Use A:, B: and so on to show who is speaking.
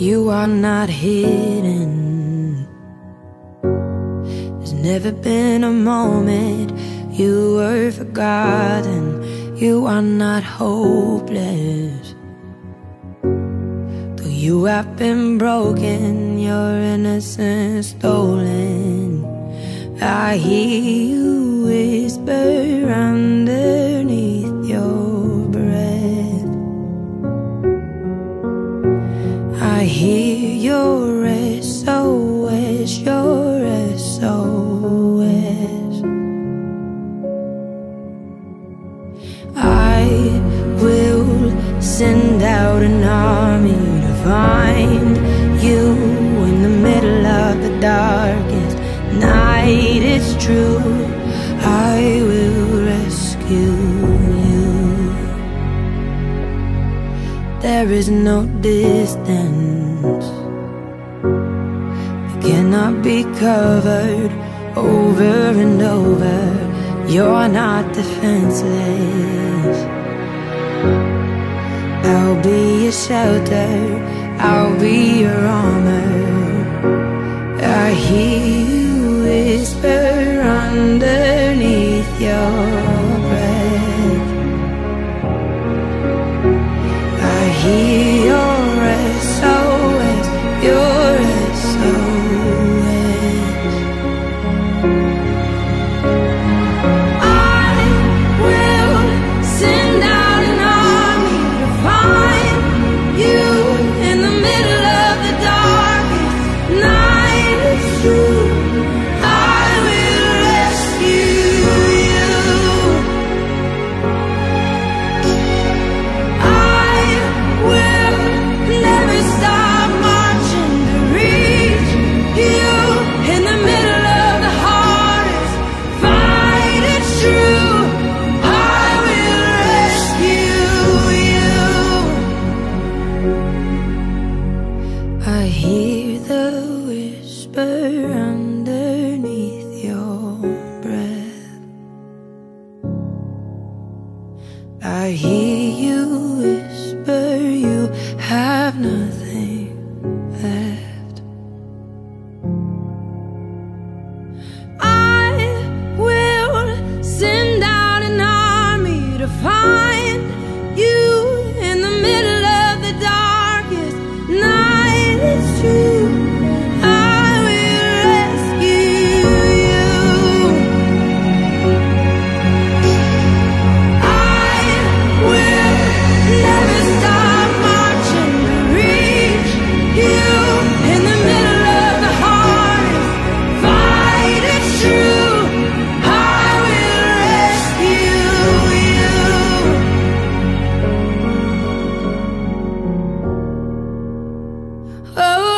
A: You are not hidden. There's never been a moment you were forgotten. You are not hopeless. Though you have been broken, your innocence stolen. I hear you whisper underneath I hear your SOS, your SOS. I will send out an army to find you in the middle of the darkest night. It's true, There is no distance that cannot be covered over and over. You're not defenseless. I'll be your shelter, I'll be your armor. I hear you whisper underneath your I whisper underneath your breath. I hear you whisper you have nothing left. I will send out an army to find Oh.